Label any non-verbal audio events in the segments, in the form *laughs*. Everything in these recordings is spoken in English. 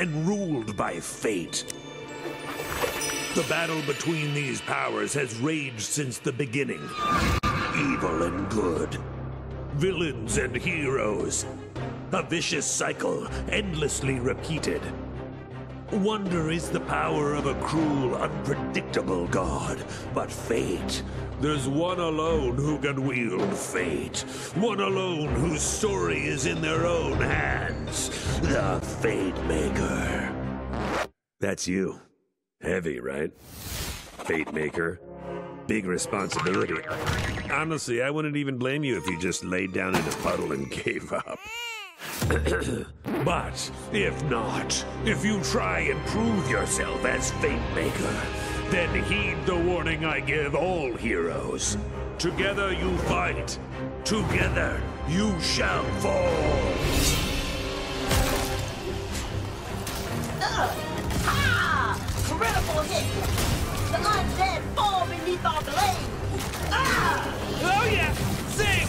and ruled by fate. The battle between these powers has raged since the beginning. Evil and good. Villains and heroes. A vicious cycle, endlessly repeated. Wonder is the power of a cruel, unpredictable god. But fate, there's one alone who can wield fate. One alone whose story is in their own hands. The Fate Maker. That's you. Heavy, right? Fate Maker. Big responsibility. Honestly, I wouldn't even blame you if you just laid down in a puddle and *laughs* gave up. *clears throat* but if not, if you try and prove yourself as Fate Maker, then heed the warning I give all heroes. Together you fight. Together you shall fall. Ugh! Ha! Critical hit! The undead fall beneath our blade! Ah! Oh yeah! Sing!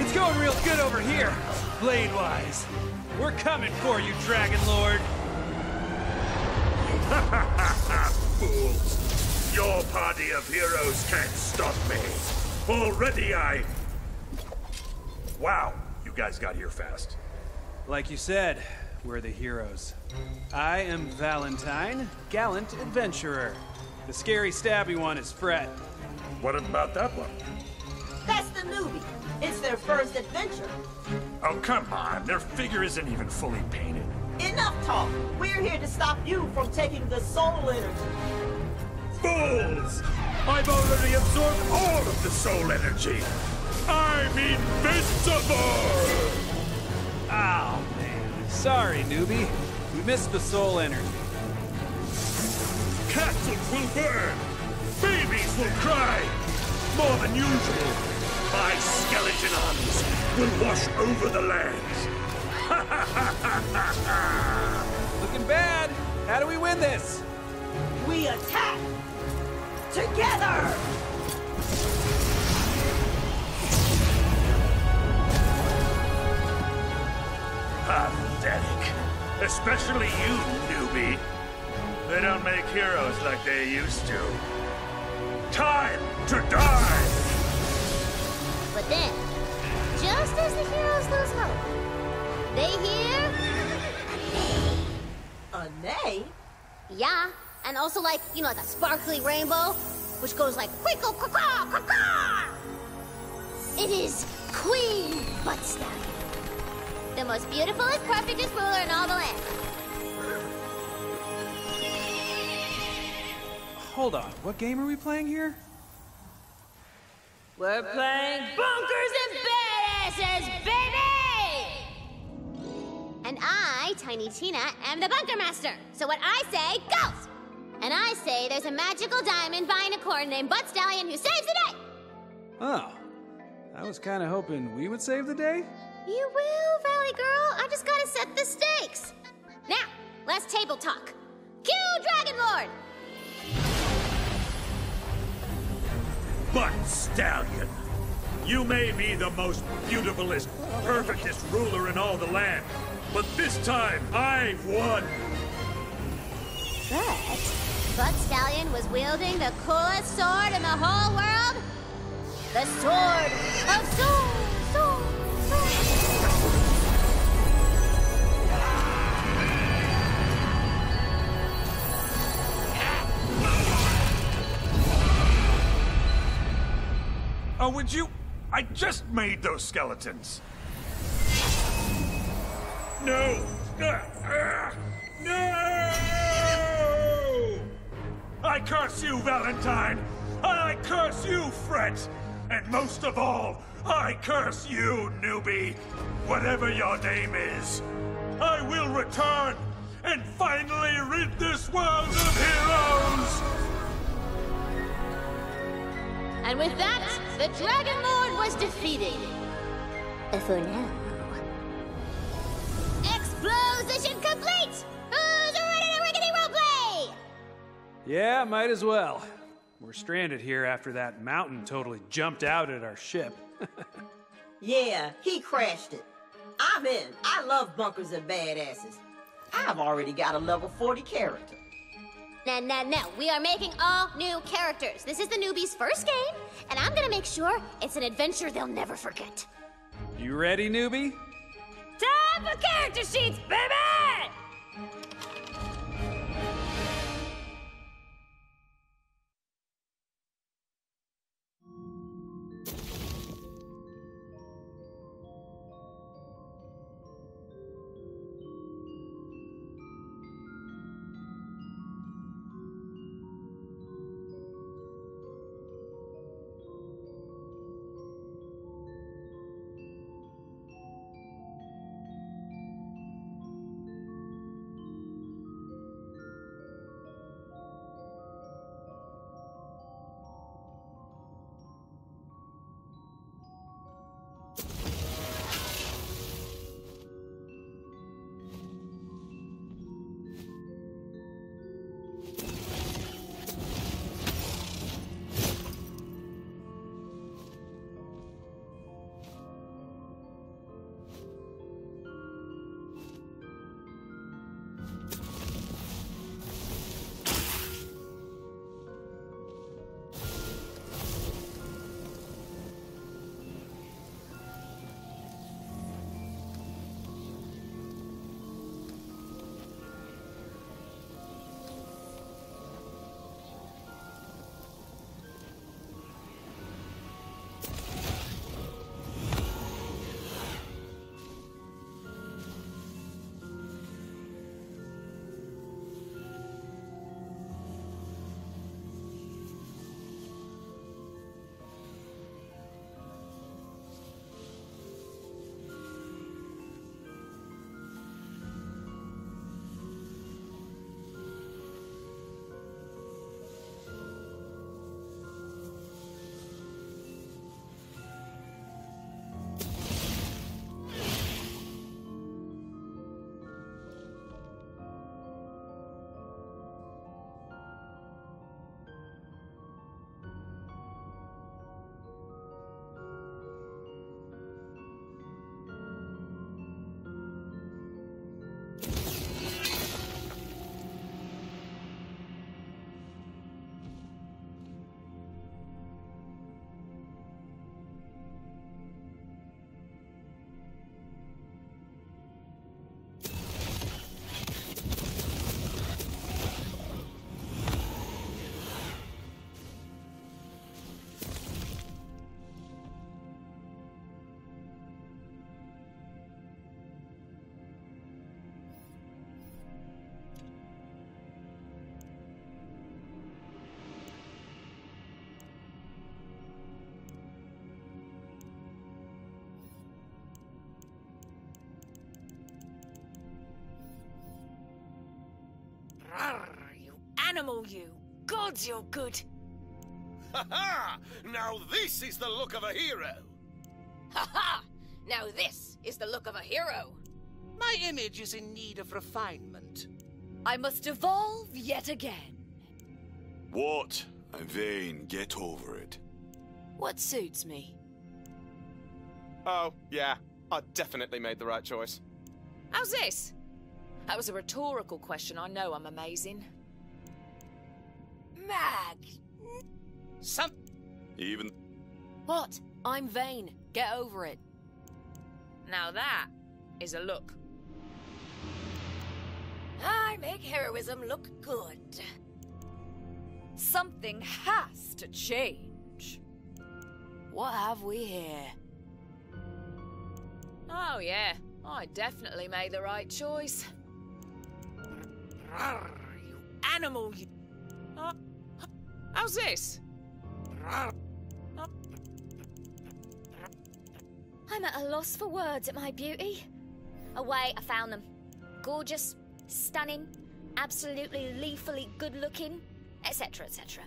It's going real good over here, blade-wise. We're coming for you, Dragon Lord. *laughs* Fools! Your party of heroes can't stop me. Already I... Wow, you guys got here fast. Like you said, we're the heroes. I am Valentine, gallant adventurer. The scary stabby one is Frette. What about that one? That's the newbie. It's their first adventure. Oh, come on. Their figure isn't even fully painted. Enough talk. We're here to stop you from taking the soul energy. Fools! I've already absorbed all of the soul energy. I'm invincible! Oh, man. Sorry, newbie. We missed the soul energy. Castles will burn! Babies will cry! More than usual, my skeleton armies will wash over the lands. *laughs* Looking bad. How do we win this? We attack! Together! Pathetic. Especially you, newbie. They don't make heroes like they used to. Time to die! But then, just as the heroes lose hope, they hear A nay? yeah, and also like you know like a sparkly rainbow, which goes like quickle caw caw caw. It is Queen Butt the most beautifulest, perfectest ruler in all the land. Hold on. What game are we playing here? We're playing bunkers and badasses, baby! And I, Tiny Tina, am the bunker master. So what I say goes. And I say there's a magical diamond by a corn named Butt Stallion who saves the day. Oh. I was kind of hoping we would save the day. You will, Valley Girl. I just gotta set the stakes. Now, let's table talk. Cue Dragon Lord. But, Stallion, you may be the most beautifulest, perfectest ruler in all the land, but this time I've won. But Butt Stallion was wielding the coolest sword in the whole world. The Sword of Soul. Oh, would you? I just made those skeletons. No! No! I curse you, Valentine! I curse you, Frette! And most of all, I curse you, newbie! Whatever your name is, I will return and finally rid this world of heroes! And with that, the Dragon Lord was defeated. For now. Explosion complete! Who's ready to rickety roleplay? Yeah, might as well. We're stranded here after that mountain totally jumped out at our ship. *laughs* Yeah, he crashed it. I'm in. I love bunkers and badasses. I've already got a level 40 character. No, no, no. We are making all new characters. This is the newbie's first game, and I'm gonna make sure it's an adventure they'll never forget. You ready, newbie? Time for character sheets, baby! Animal, you. Gods, you're good. Ha ha! Now this is the look of a hero! Ha ha! Now this is the look of a hero. My image is in need of refinement. I must evolve yet again. What? I'm vain. Get over it. What suits me? Oh, yeah. I definitely made the right choice. How's this? That was a rhetorical question. I know I'm amazing. Mag. Some. Even. What? I'm vain. Get over it. Now that is a look. I make heroism look good. Something has to change. What have we here? Oh, yeah. I definitely made the right choice. Rawr, you animal, you. How's this? I'm at a loss for words at my beauty. Away, I found them. Gorgeous, stunning, absolutely lethally good looking, etc., etc.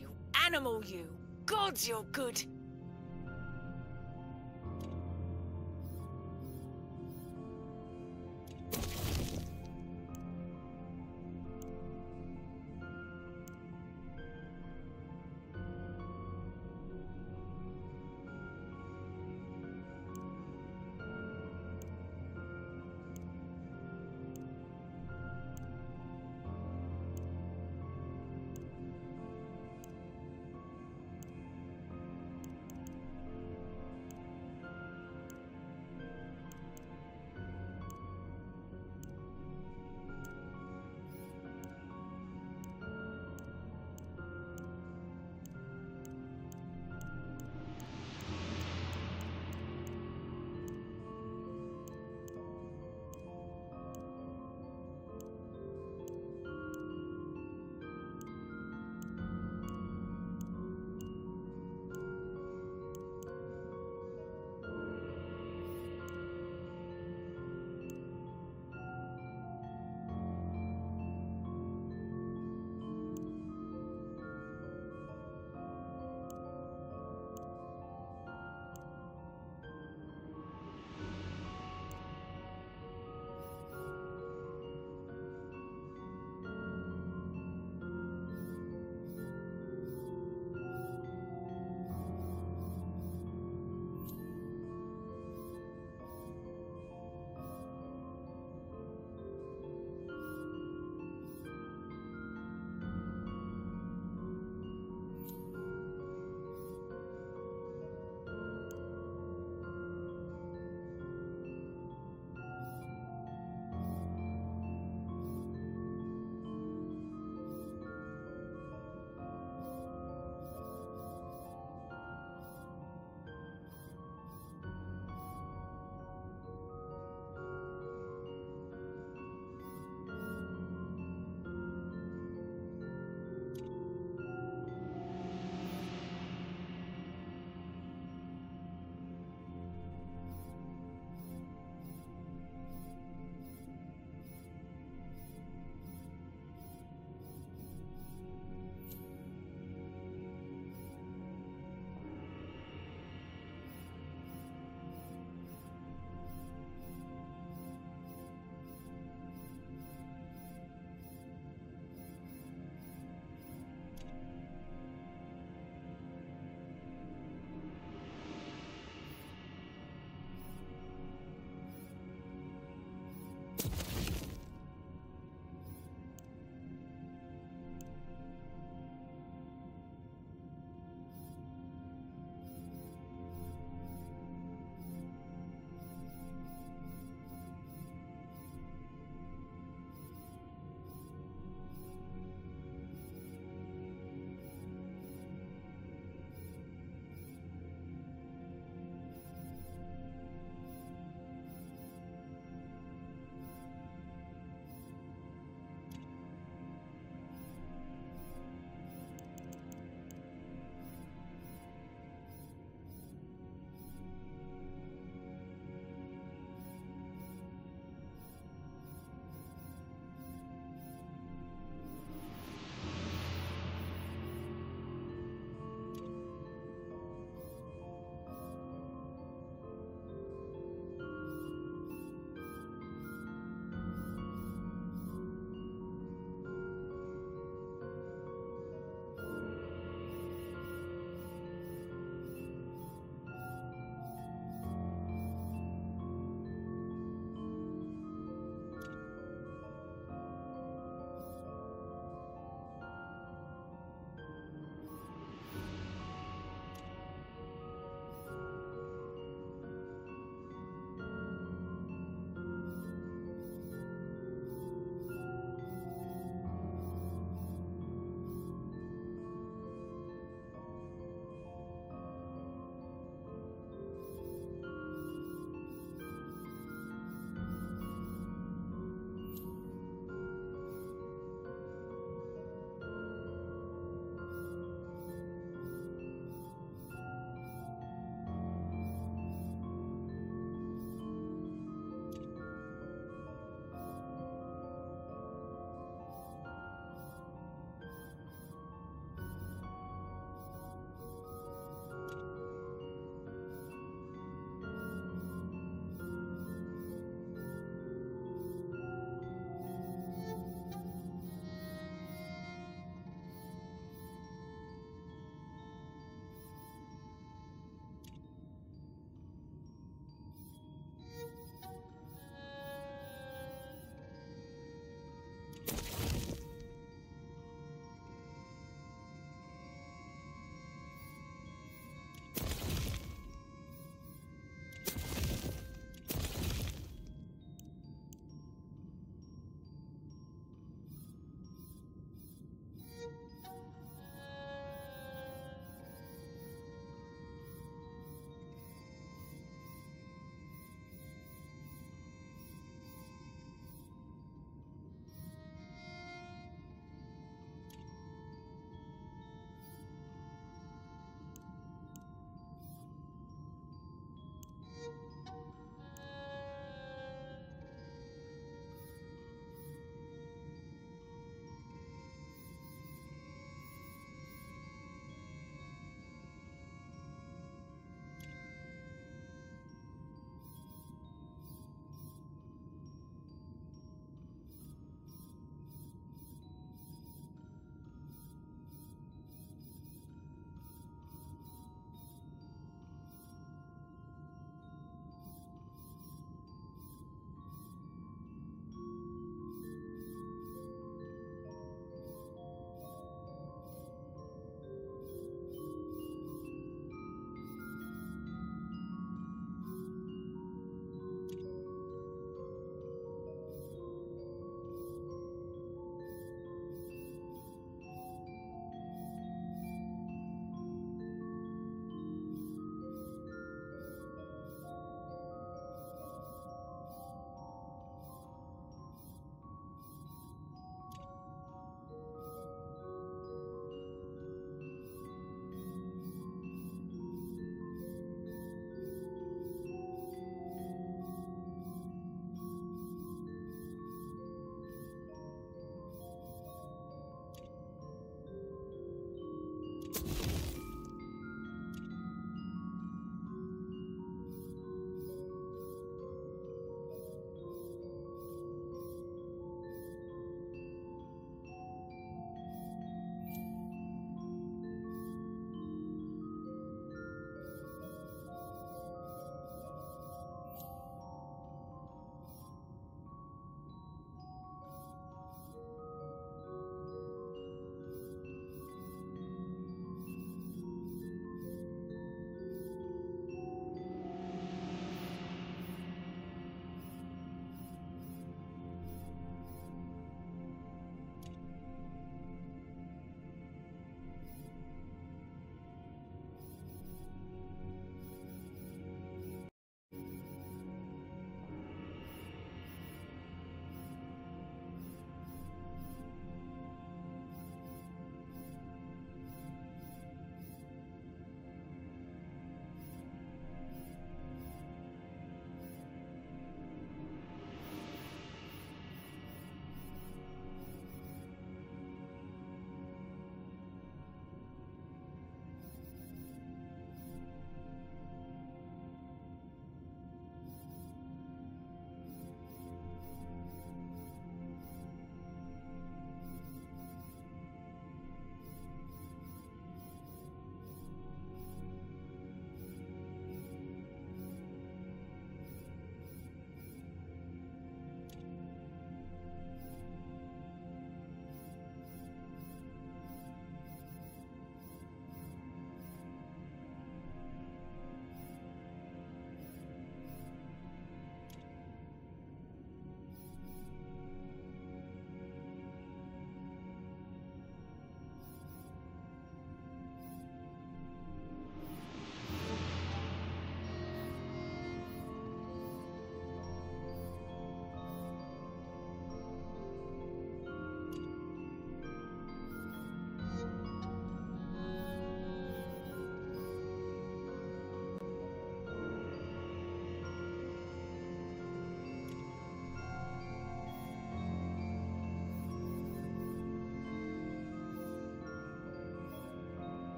You animal, you. Gods, you're good.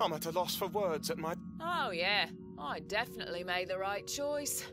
I'm at a loss for words at my. Oh, yeah. I definitely made the right choice.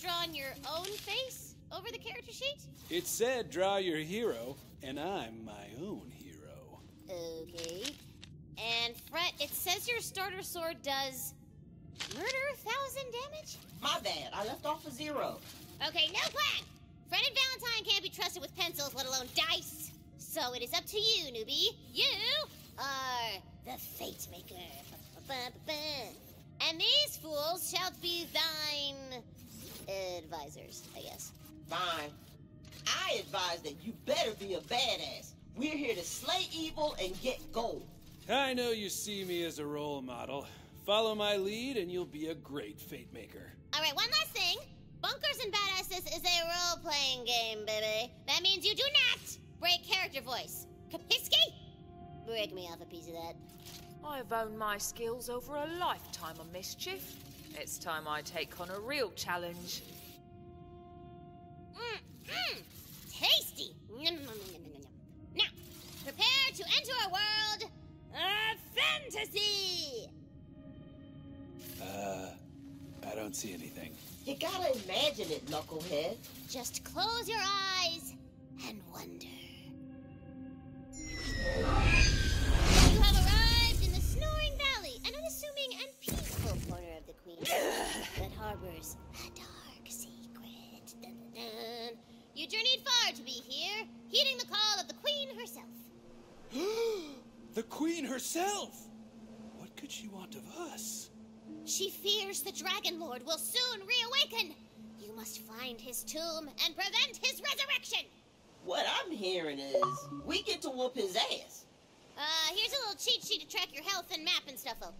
You've drawn your own face over the character sheet? It said draw your hero, and I'm my own hero. Okay. And Frette, it says your starter sword does murder thousand damage? My bad. I left off a zero. Okay, no plan! Frette and Valentine can't be trusted with pencils, let alone dice. So it is up to you, newbie. You are the Fate Maker. And these fools shall be thine advisors, I guess. Fine. I advise that you better be a badass. We're here to slay evil and get gold. I know you see me as a role model. Follow my lead, and you'll be a great fate maker. All right, one last thing. Bunkers and Badasses is a role-playing game, baby. That means you do not break character voice. Kapiski? Break me off a piece of that. I've honed my skills over a lifetime of mischief. It's time I take on a real challenge. Mmm, mmm, tasty. Now, prepare to enter a world of fantasy. Uh, I don't see anything. You gotta imagine it, knucklehead. Just close your eyes and wonder. Queen that harbors a dark secret. Dun, dun, dun. You journeyed far to be here, heeding the call of the Queen herself. *gasps* the Queen herself! What could she want of us? She fears the Dragon Lord will soon reawaken. You must find his tomb and prevent his resurrection. What I'm hearing is we get to whoop his ass. Uh, here's a little cheat sheet to track your health and map and stuff. Oh.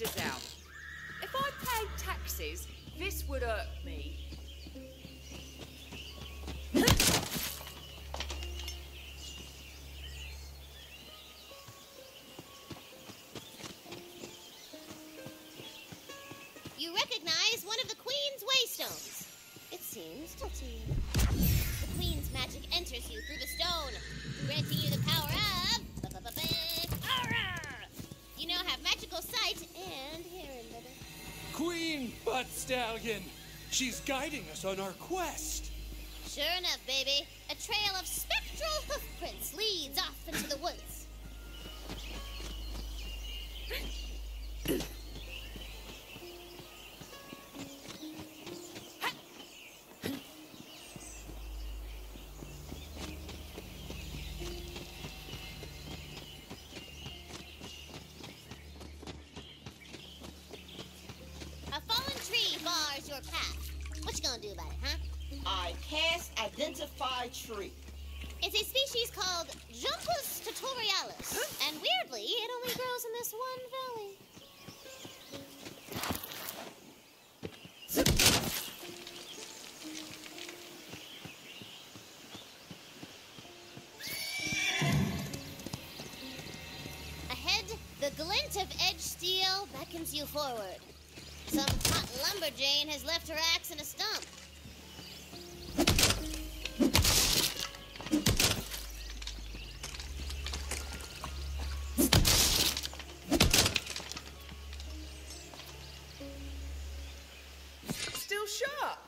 Is out. If I paid taxes, this would irk me. You recognize one of the Queen's waystones. It seems to you. The Queen's magic enters you through the stone, granting you the power of. Stallion! She's guiding us on our quest! Sure enough, baby. Beckons you forward. Some hot lumberjane has left her axe in a stump. Still sharp.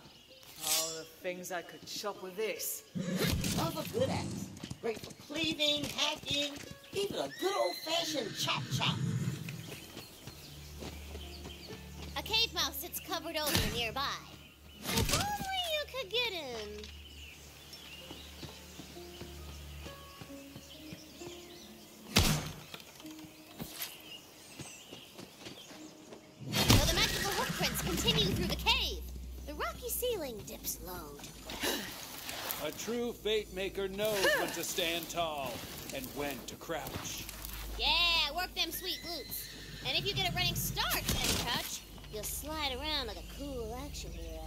Oh, the things I could chop with this. Love a good axe. Great for cleaving, hacking, even a good old-fashioned chop chop sits over nearby. If only you could get in. Though the magical hoofprints continue through the cave, the rocky ceiling dips low. A true fate maker knows when to stand tall and when to crouch. Yeah, work them sweet glutes. And if you get a running start and crouch, you'll slide around like a cool action hero.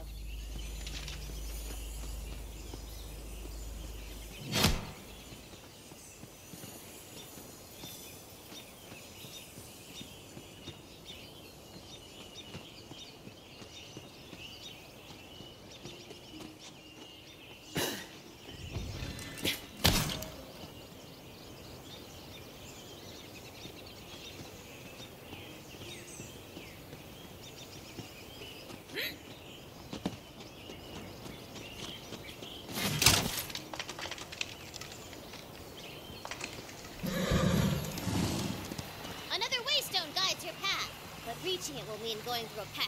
Going through a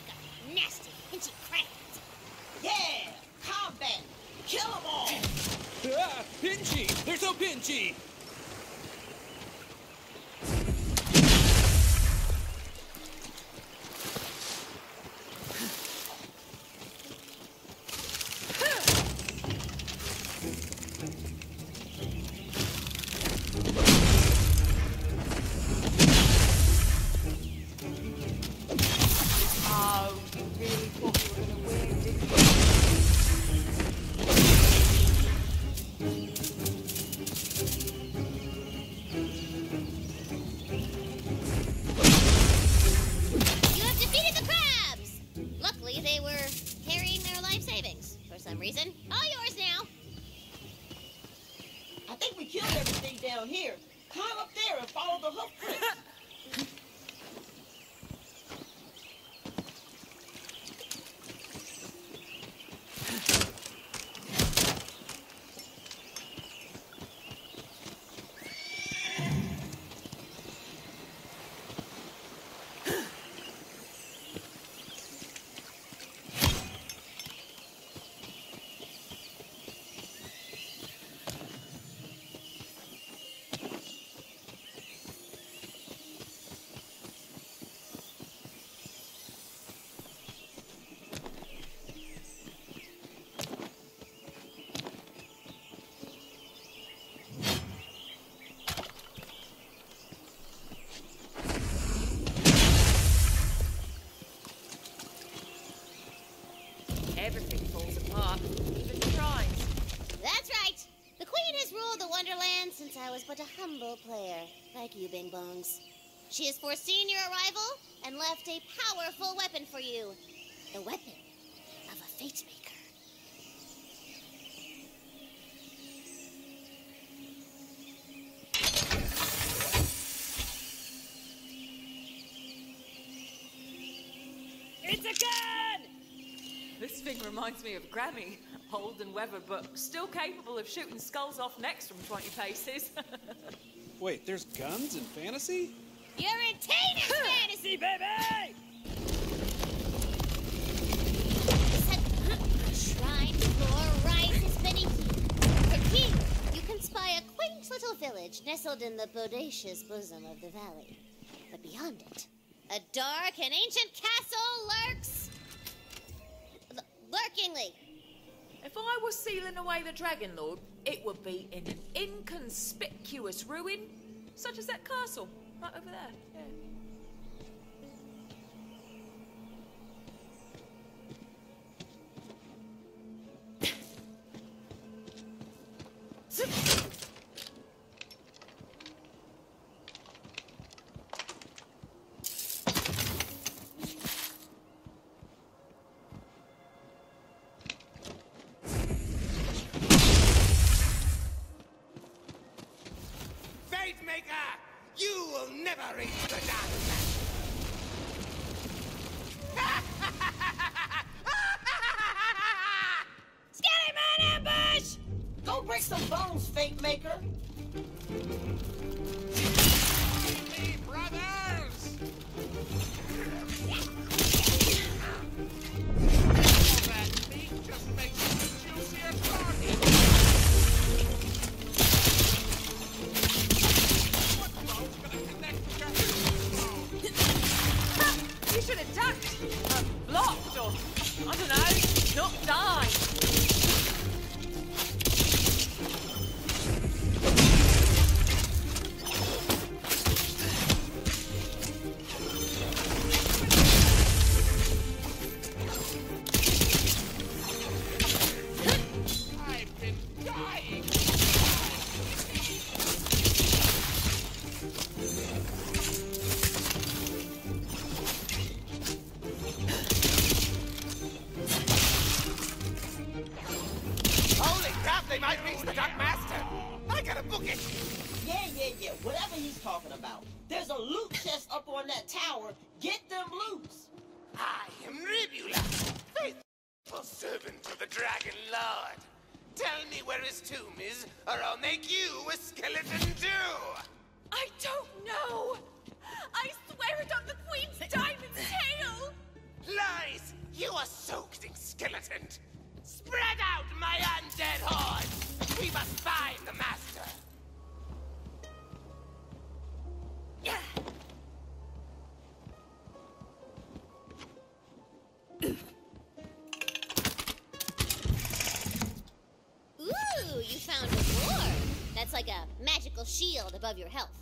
even. That's right. The Queen has ruled the Wonderland since I was but a humble player, like you, Bing Bongs. She has foreseen your arrival and left a powerful weapon for you. The weapon of a Fate Maker. It's a gun! This thing reminds me of Grammy, Old and weathered, but still capable of shooting skulls off necks from 20 paces. *laughs* Wait, there's guns in fantasy? You're in Tina's fantasy, baby! Shrine floor rises beneath you. For king, you can spy a quaint little village nestled in the bodacious bosom of the valley. But beyond it, a dark and ancient castle lurks. I was sealing away the Dragon Lord, it would be in an inconspicuous ruin, such as that castle right over there. Yeah. Your health.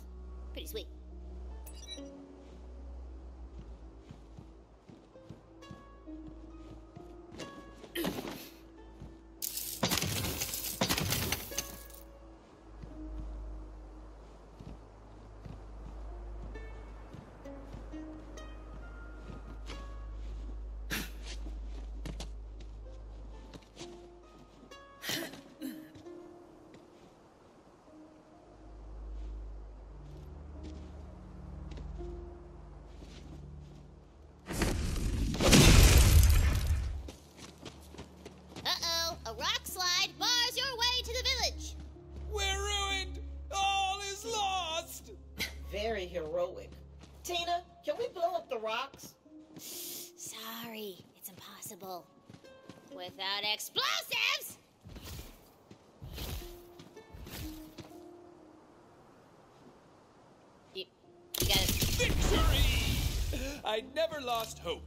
Without explosives! You, you got it. Victory! I never lost hope.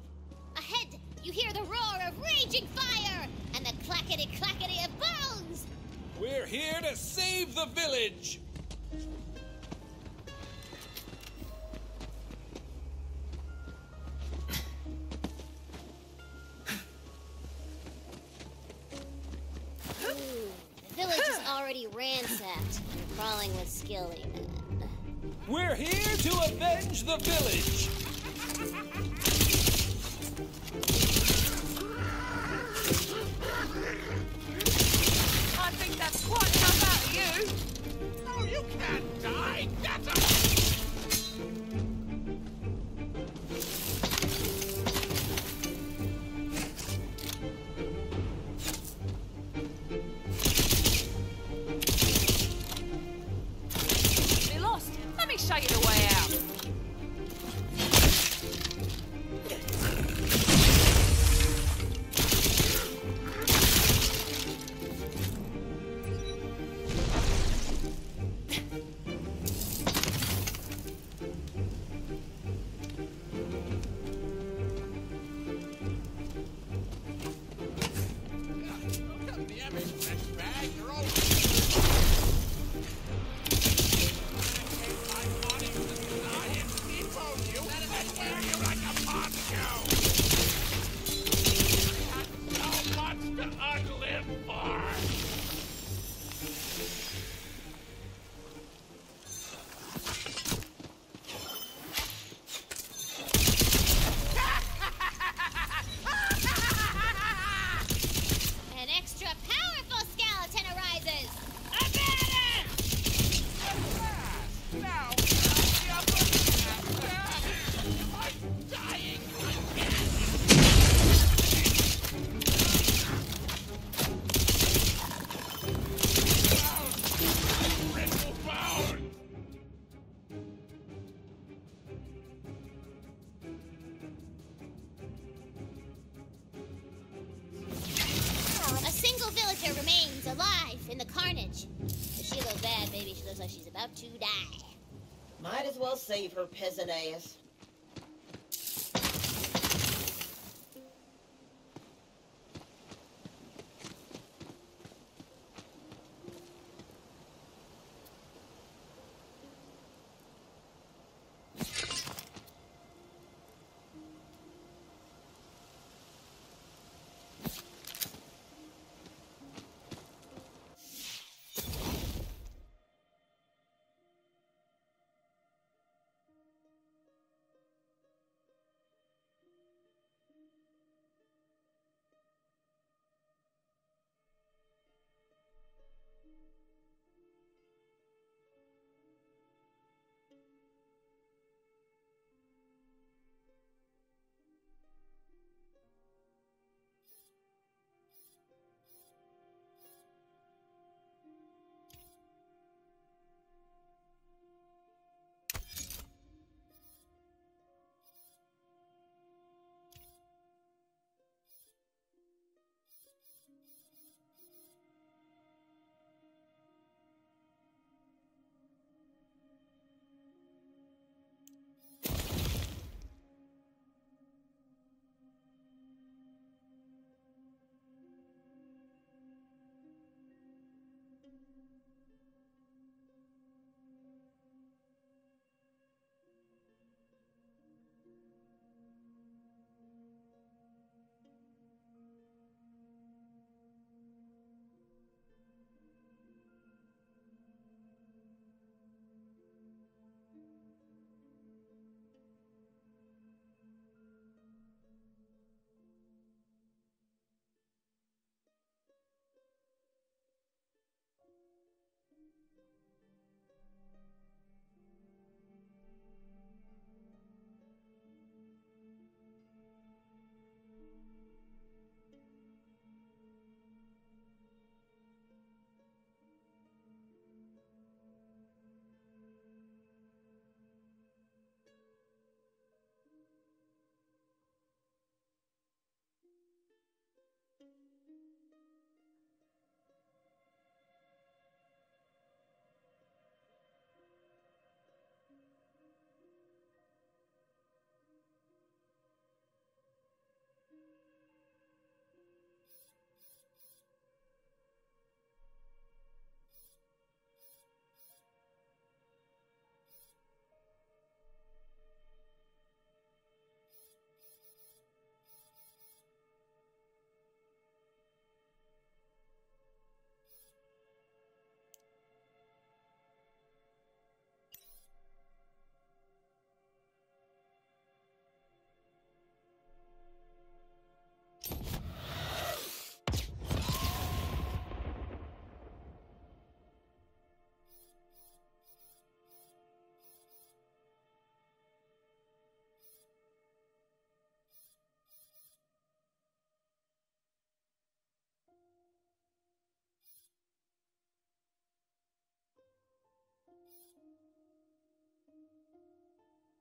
Ahead, you hear the roar of raging fire and the clackety clackety of bones. We're here to save the village! Crawling with skilly men. We're here to avenge the village! I think that's quite enough out of you. Oh, you can't die! That's a... save her peasant ass.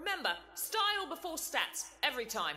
Remember, style before stats, every time.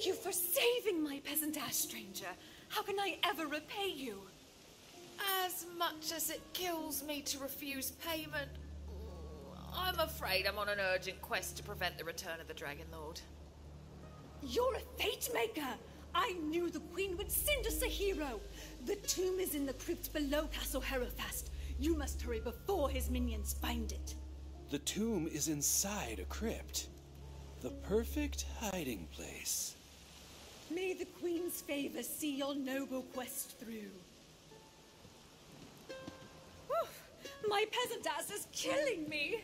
Thank you for saving my peasant ass, stranger. How can I ever repay you? As much as it kills me to refuse payment, I'm afraid I'm on an urgent quest to prevent the return of the Dragon Lord. You're a fate maker! I knew the Queen would send us a hero! The tomb is in the crypt below Castle Herofast. You must hurry before his minions find it. The tomb is inside a crypt. The perfect hiding place. May the Queen's favor see your noble quest through. Whew, my peasant ass is killing me!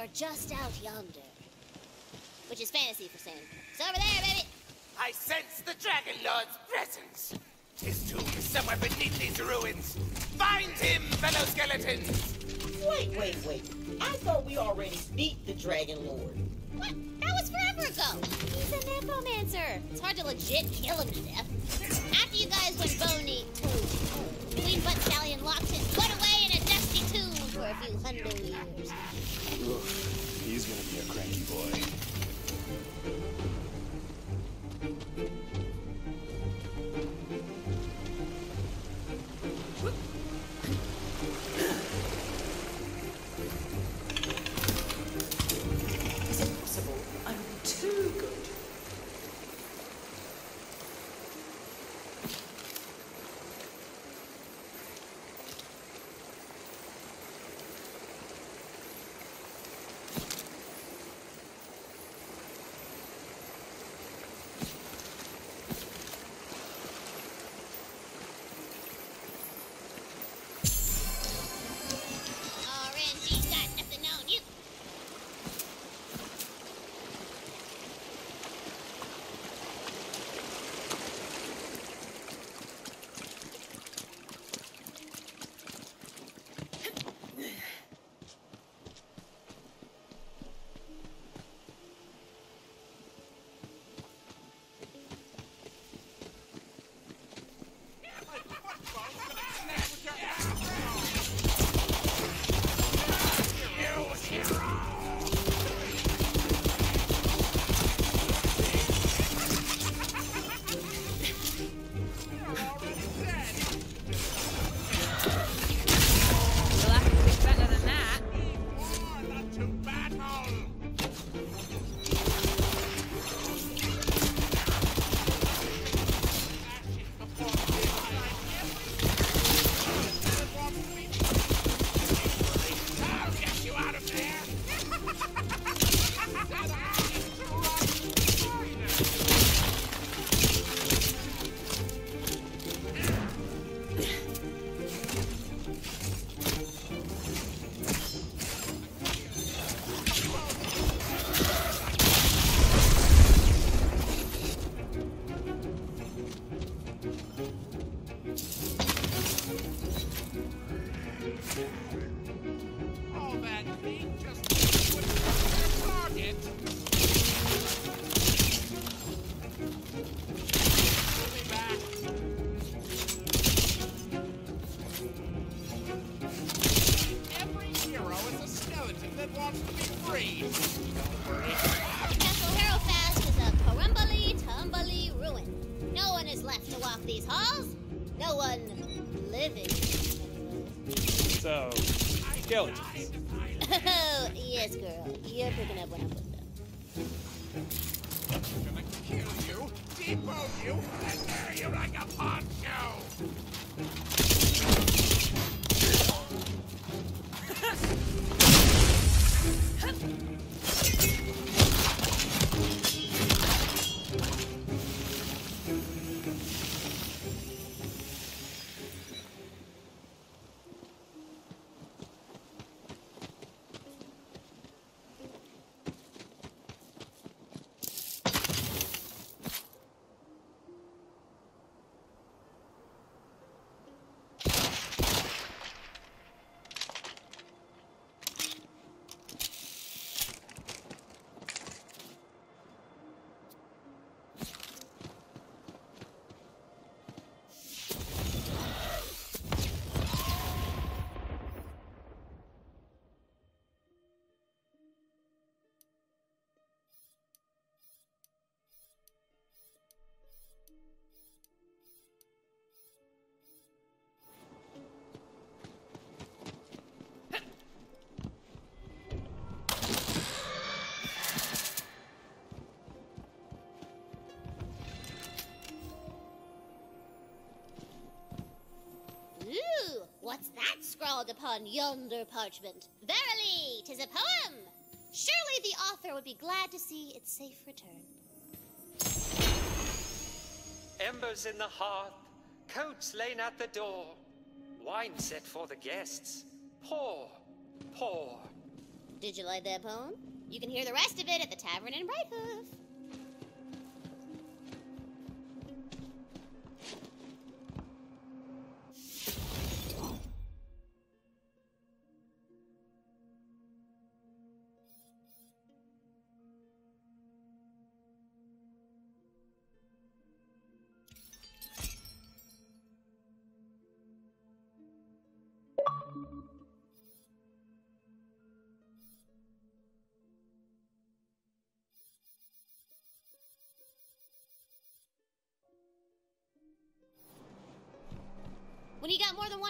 Are just out yonder. Which is fantasy for Sin. It's over there, baby! I sense the Dragon Lord's presence. His tomb is somewhere beneath these ruins. Find him, fellow skeletons! Wait, wait, wait. I thought we already beat the Dragon Lord. What? That was forever ago! He's a necromancer! It's hard to legit kill him to death. After you guys went bony toad, Queen Butt Stallion locked his butt for a few hundred years. Oof, he's gonna be a cranky boy. So, skeletons. *laughs* Oh, yes, girl. You're picking up what I'm putting down. Gonna kill you, debone you, and tear you like a poncho! Scrawled upon yonder parchment? Verily, 'tis a poem. Surely the author would be glad to see its safe return. Embers in the hearth, coats laid at the door, wine set for the guests. Pour, pour. Did you like that poem? You can hear the rest of it at the tavern in Brighthoof.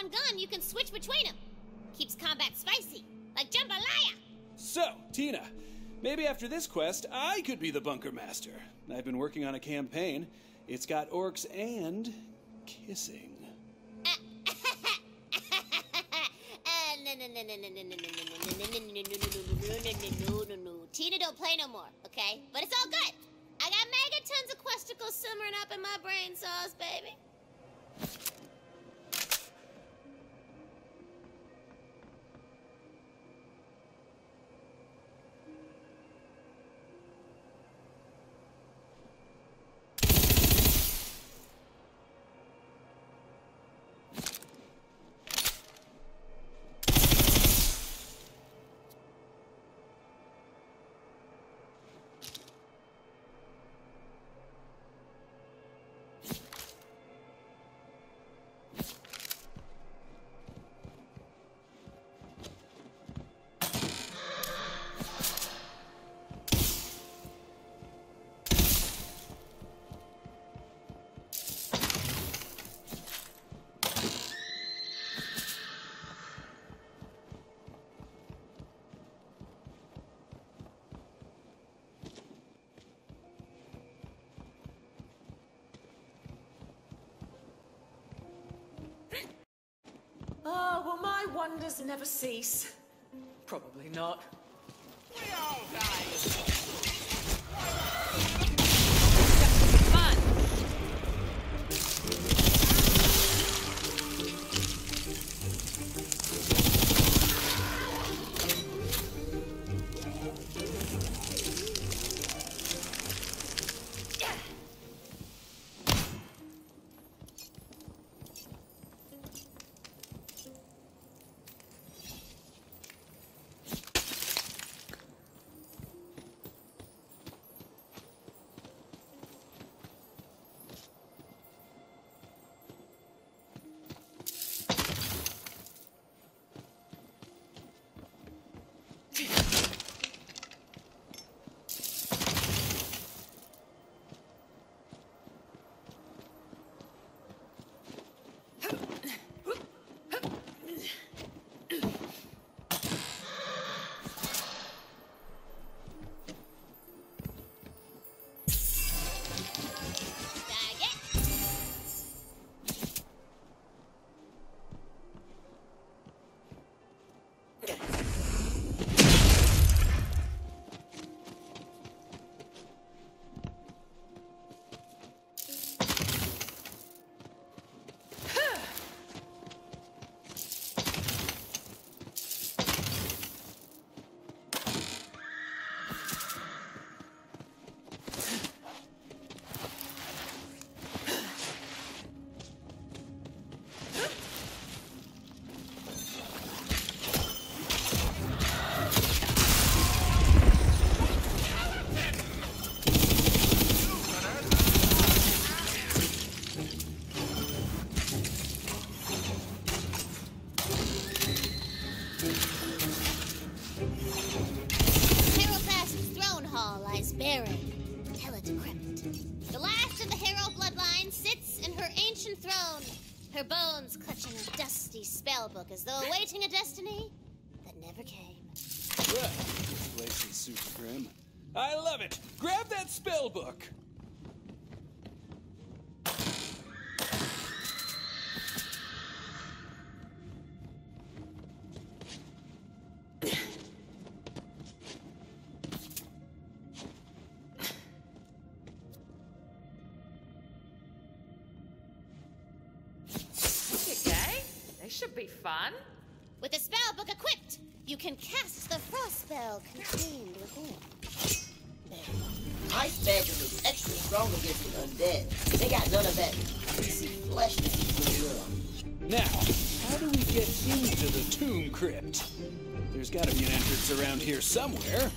one gun, you can switch between them. Keeps combat spicy, like jambalaya. So, Tina, maybe after this quest, I could be the bunker master. I've been working on a campaign. It's got orcs and kissing. *laughs* Tina don't play no more, okay? But it's all good. I got mega of questicles simmering up in my brain sauce, baby. Wonders never cease? Probably not. We all die! Destiny that never came. Well, this place is super grim. I love it! Grab that spell book! Contained within. Ice Badger is extra strong against the undead. They got none of that greasy flesh that you will. Now, how do we get into the tomb crypt? There's gotta be an entrance around here somewhere.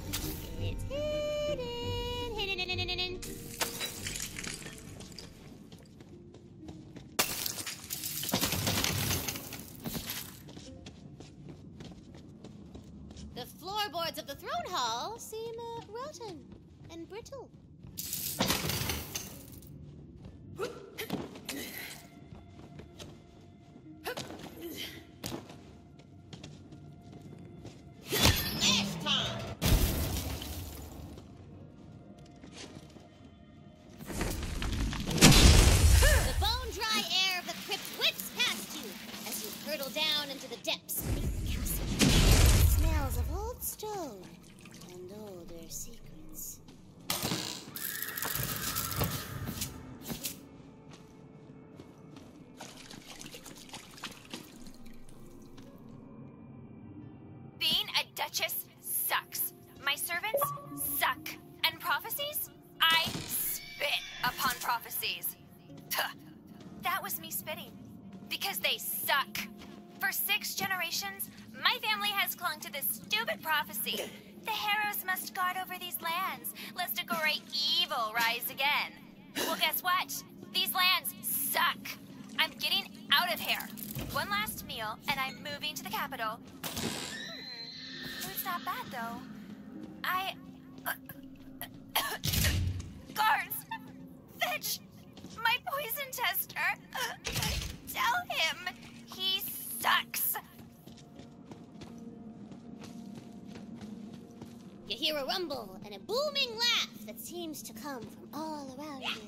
Hear a rumble and a booming laugh that seems to come from all around you. *laughs*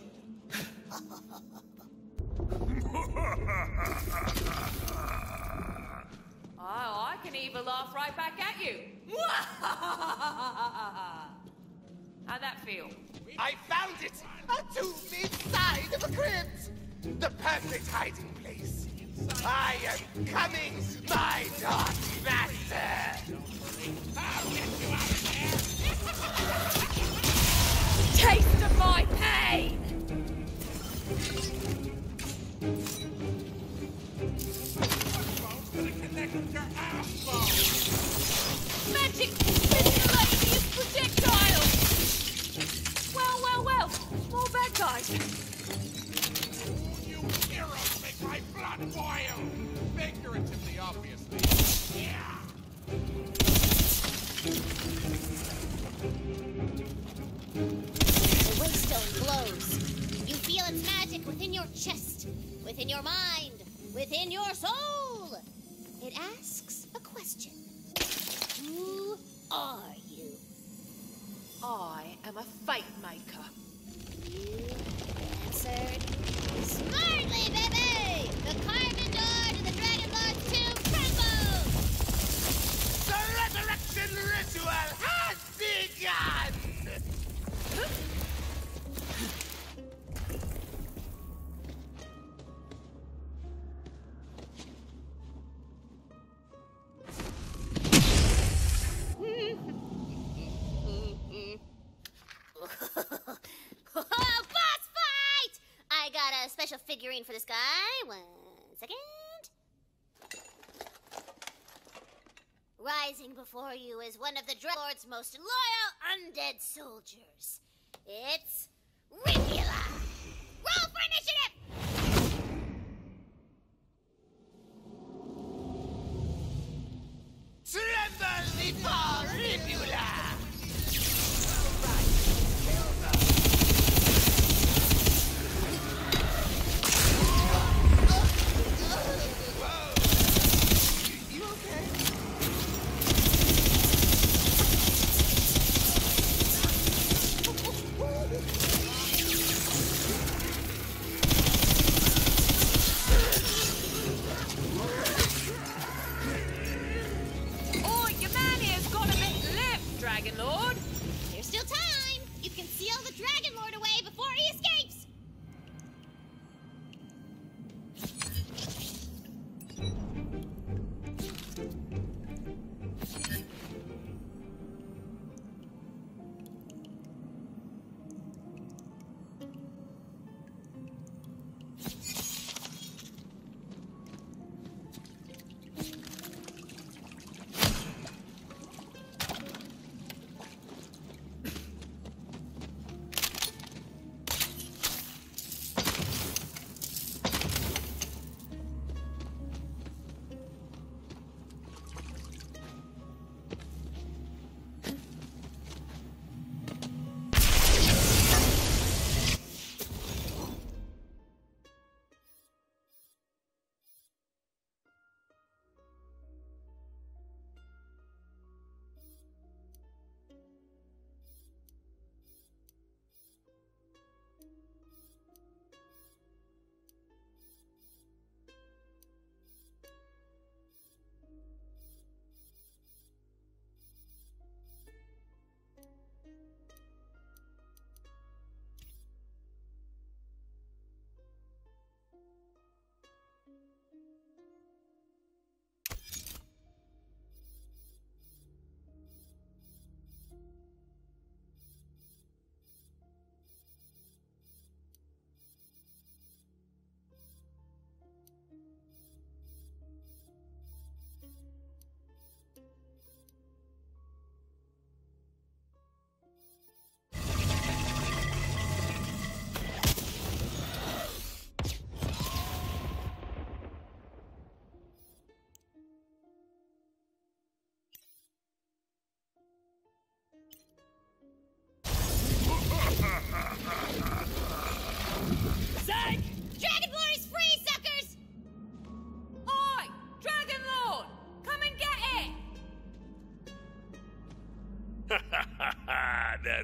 Oh, I can even laugh right back at you. *laughs* How'd that feel? I found it! A tomb inside of a crypt! The perfect hiding place. I am coming, my dark master! I'll get you out my pain! Magic miscellaneous projectiles! Well, well, well, more bad guys. You heroes make my blood boil! Figuratively, obviously. Yeah! Your chest, within your mind, within your soul. It asks a question. Who are you? I am a fight maker. You answered smartly, baby! The carven door to the Dragon Lord's tomb crumbles! The resurrection ritual has begun! Special figurine for this guy. One second. Rising before you is one of the Dragon Lord's most loyal undead soldiers. It's Ribula! Roll for initiative! Tremble before Ribula!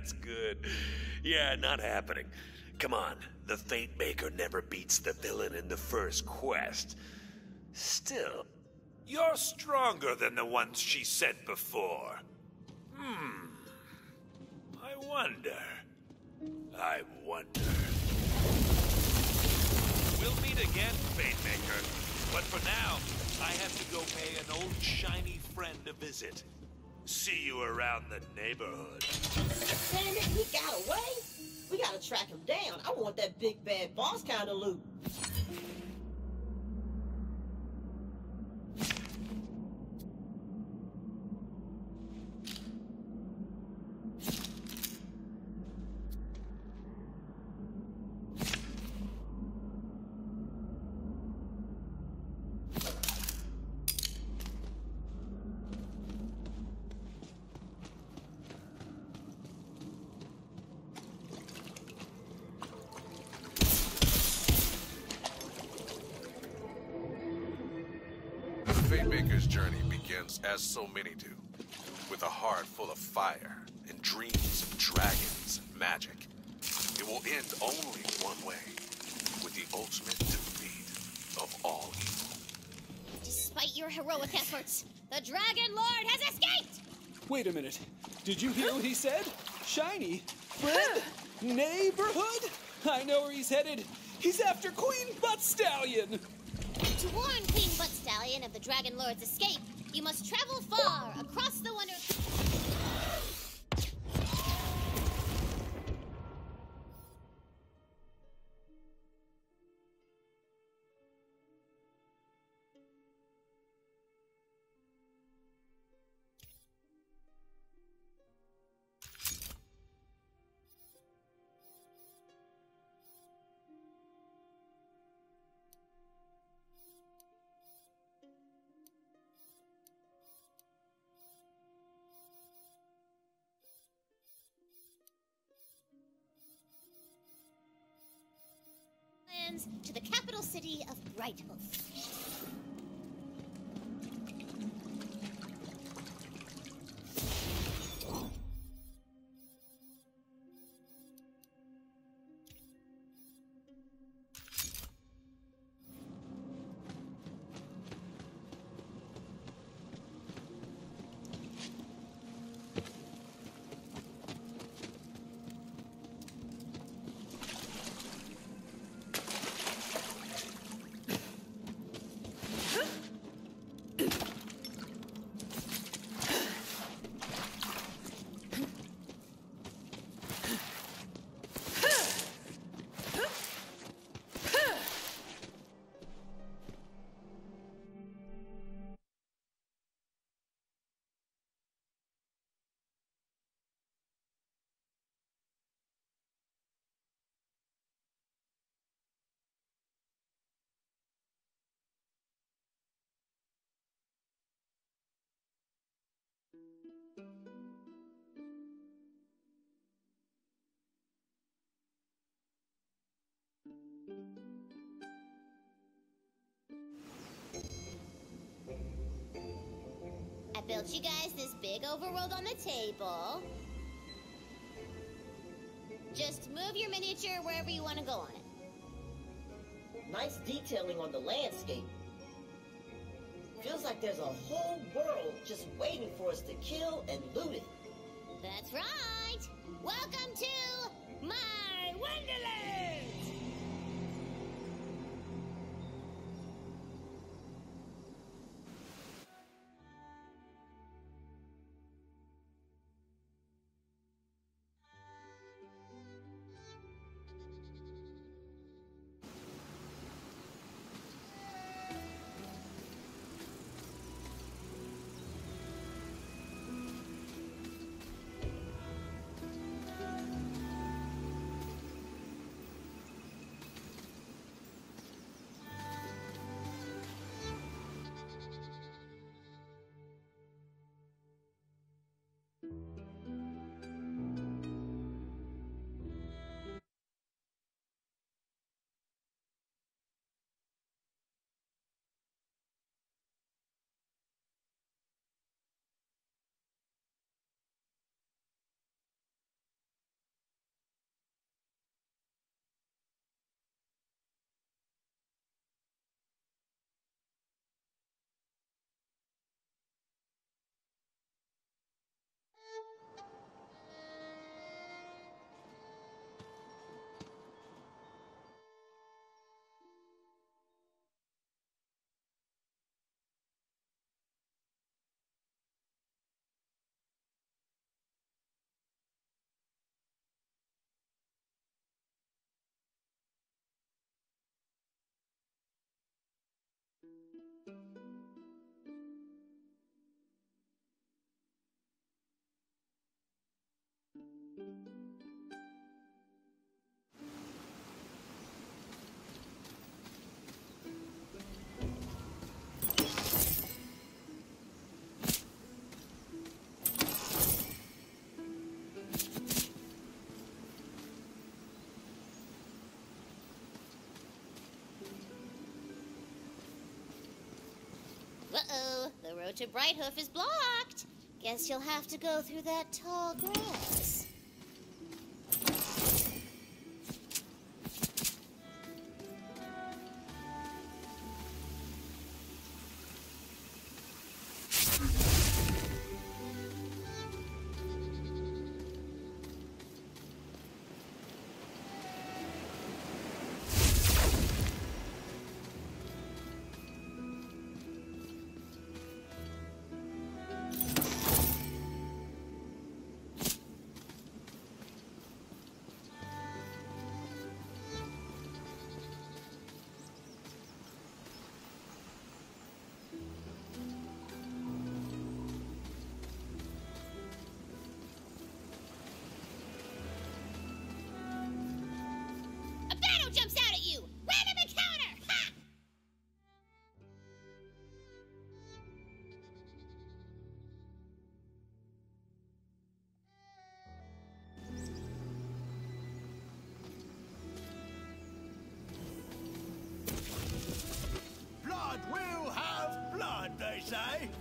That's good. Yeah, not happening. Come on, the Fate Maker never beats the villain in the first quest. Still, you're stronger than the ones she sent before. Hmm. I wonder. I wonder. We'll meet again, Fate Maker. But for now, I have to go pay an old shiny friend a visit. See you around the neighborhood. Damn it, he got away? We gotta track him down. I want that big bad boss kind of loot. The Fate Maker's journey begins as so many do, with a heart full of fire and dreams of dragons and magic. It will end only one way, with the ultimate defeat of all evil. Despite your heroic efforts, the Dragon Lord has escaped! Wait a minute. Did you hear what he said? Shiny? Friend? Neighborhood? I know where he's headed. He's after Queen Butt Stallion! To warn Of the Dragon Lord's escape, you must travel far across the wonder. Lands to the capital city of Brighthoof. I built you guys this big overworld on the table. Just move your miniature wherever you want to go on it. Nice detailing on the landscape. Feels like there's a whole world just waiting for us to kill and loot it. That's right! Welcome to my Wonderland! Uh-oh, the road to Brighthoof is blocked. Guess you'll have to go through that tall grass. Blood,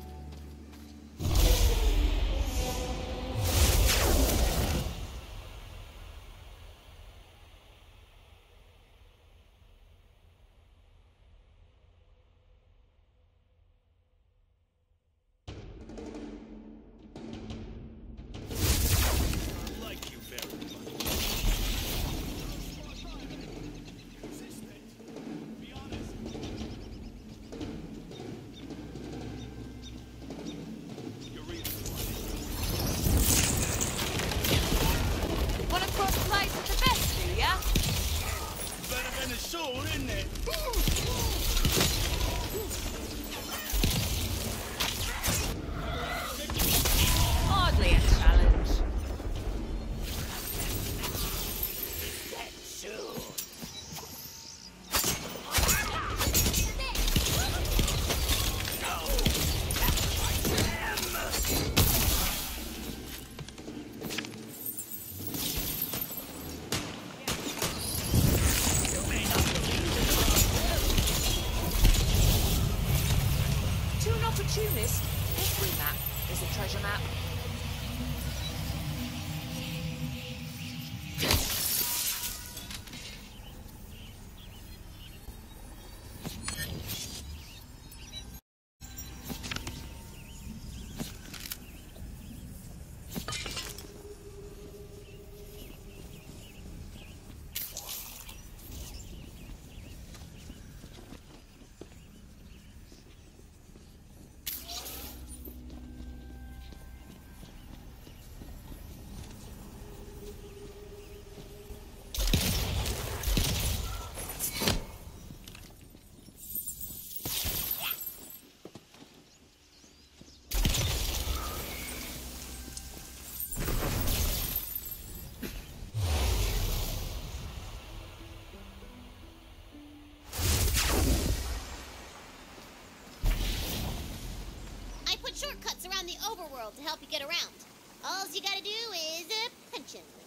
shortcuts around the overworld to help you get around. All you gotta do is uh, punch 'em.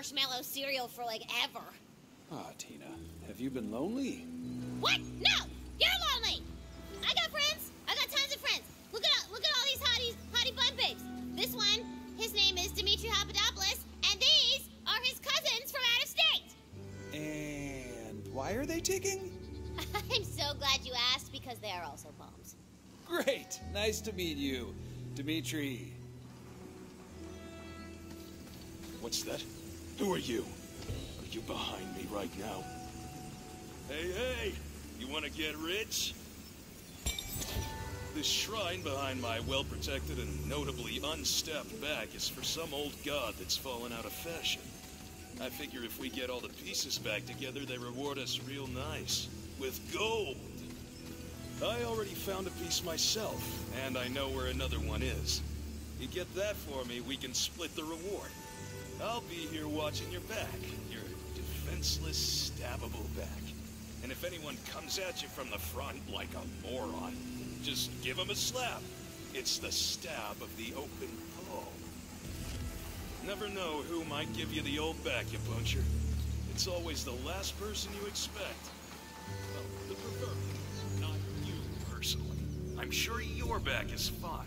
Marshmallow cereal for like ever. Ah, Tina, have you been lonely? What? No! You're lonely! I got friends! I got tons of friends! Look at all, look at all these hotties, hottie bun babes. This one, his name is Dimitri Papadopoulos, and these are his cousins from out of state. And why are they ticking? *laughs* I'm so glad you asked because they are also bombs. Great. Nice to meet you, Dimitri. What's that? Who are you? Are you behind me right now? Hey, hey! You want to get rich? This shrine behind my well-protected and notably unstepped back is for some old god that's fallen out of fashion. I figure if we get all the pieces back together, they reward us real nice. With gold! I already found a piece myself, and I know where another one is. You get that for me, we can split the reward. I'll be here watching your back, your defenseless, stabbable back. And if anyone comes at you from the front like a moron, just give them a slap. It's the stab of the open palm. Never know who might give you the old back, you puncher. It's always the last person you expect. Well, the proverbial. Not you, personally. I'm sure your back is fine.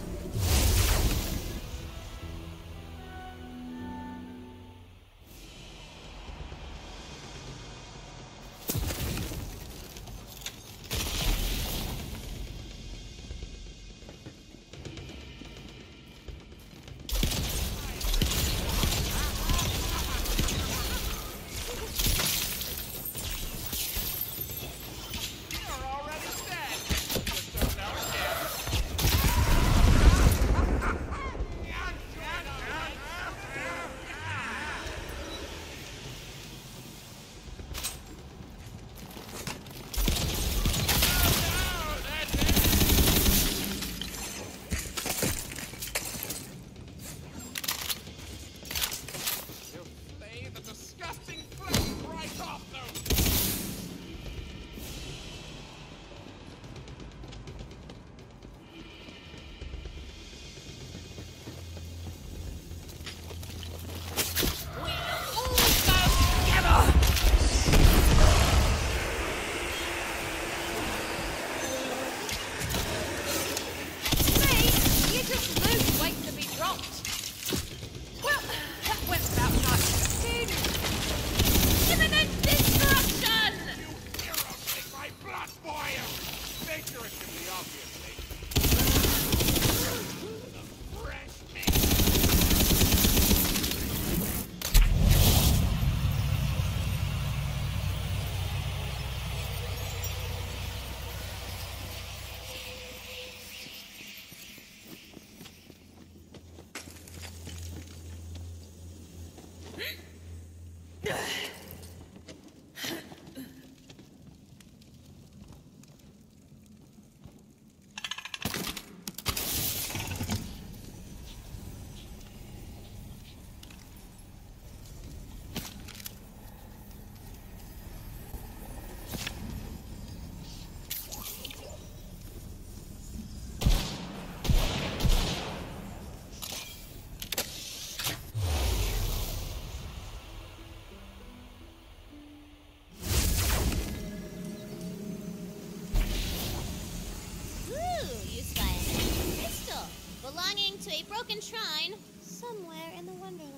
shrine somewhere in the Wonderland.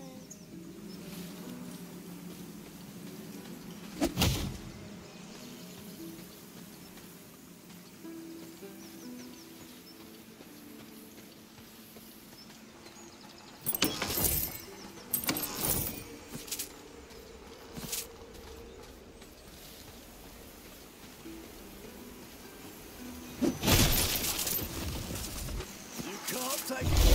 Take it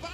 got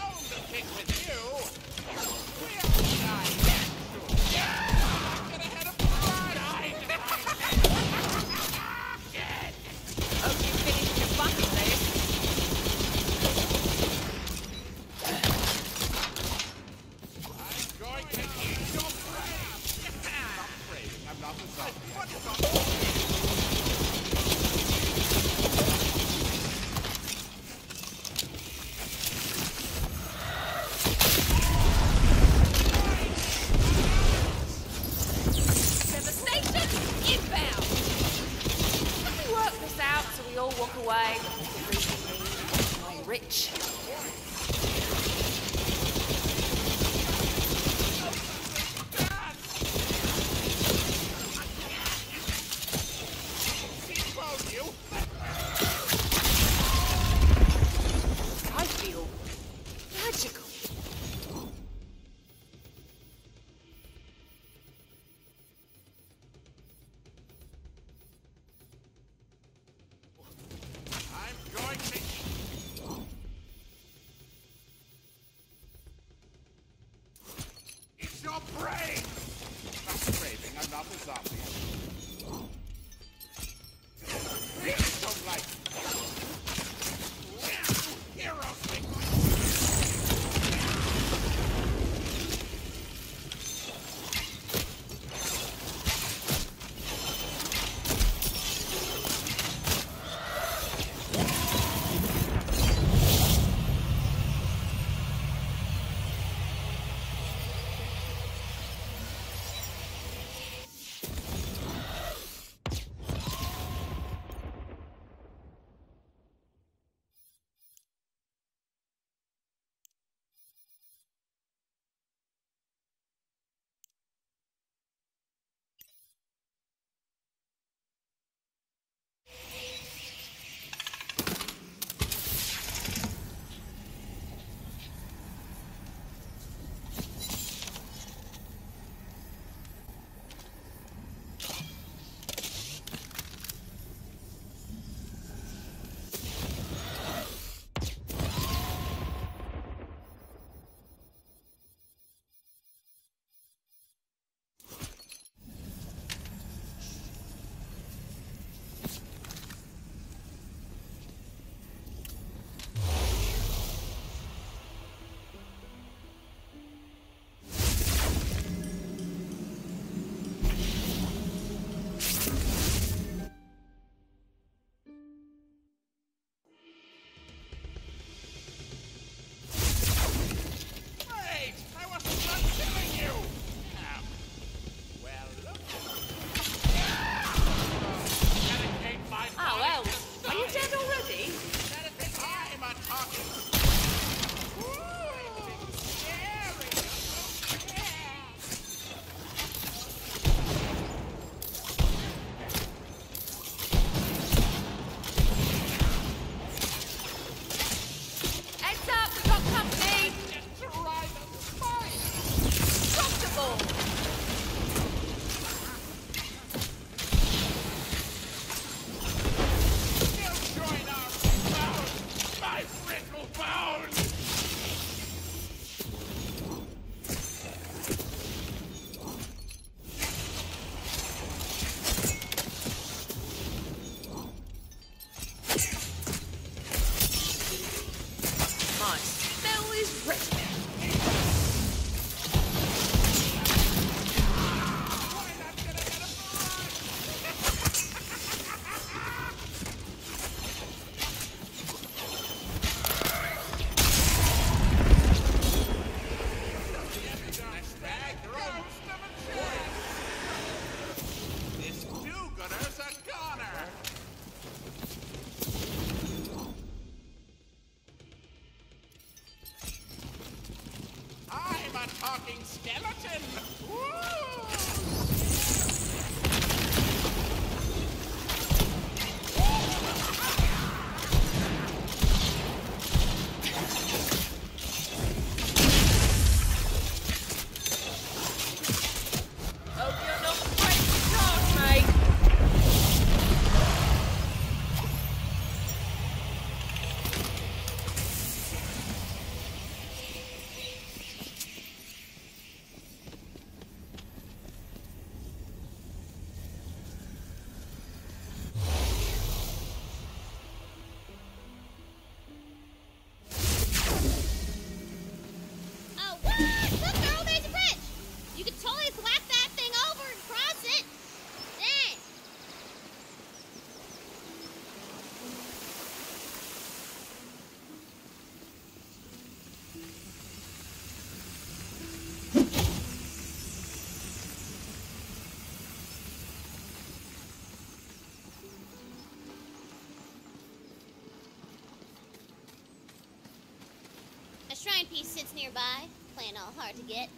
Skippy sits nearby, playing all hard to get.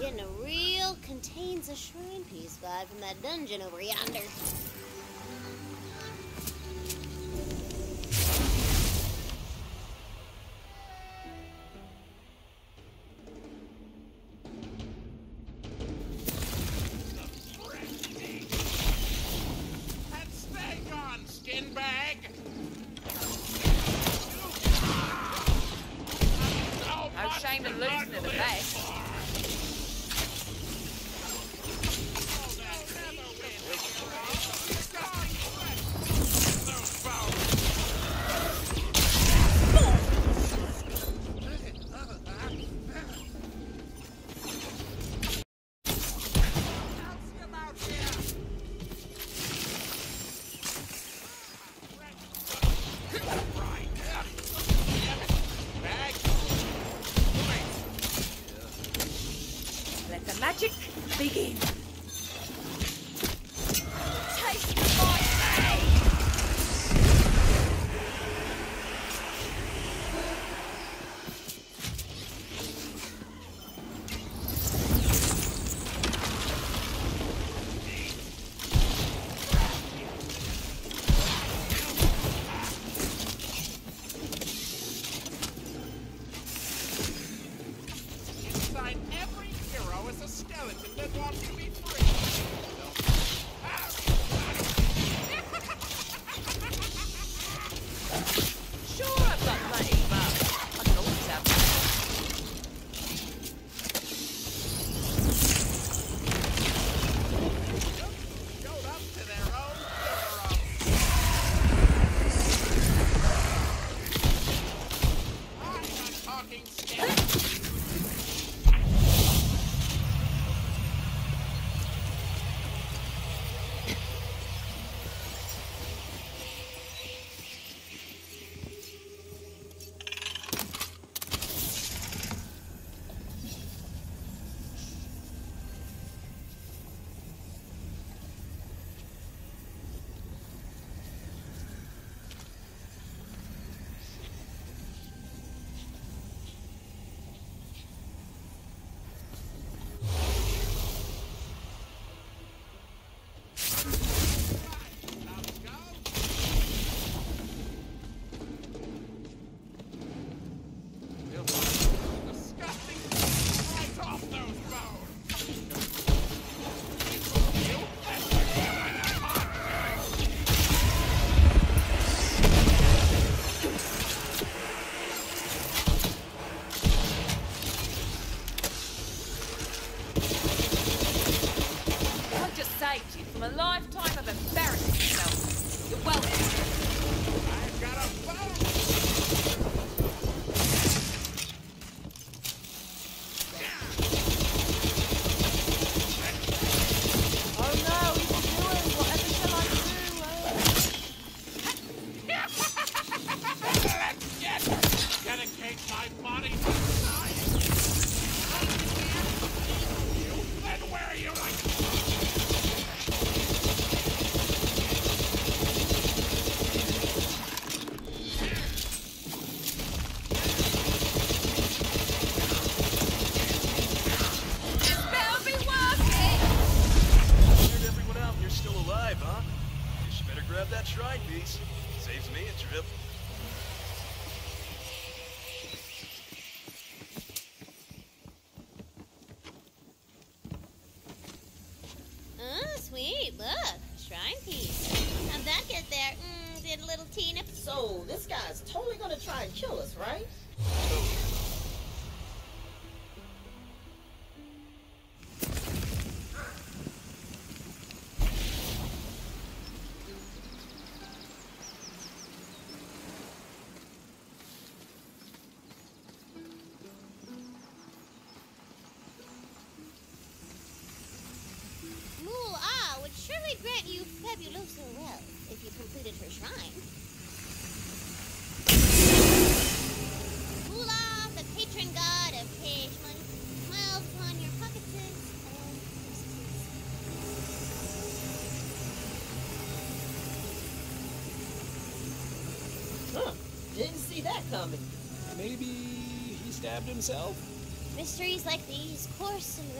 Getting a real contains a shrine piece vibe from that dungeon over yonder. ashamed of losing to the best. Grant you fabuloso wealth if you completed her shrine. Mool Ah, the patron god of cash money, smiles upon your pockets and Huh. Didn't see that coming. Maybe he stabbed himself? Mysteries like these course in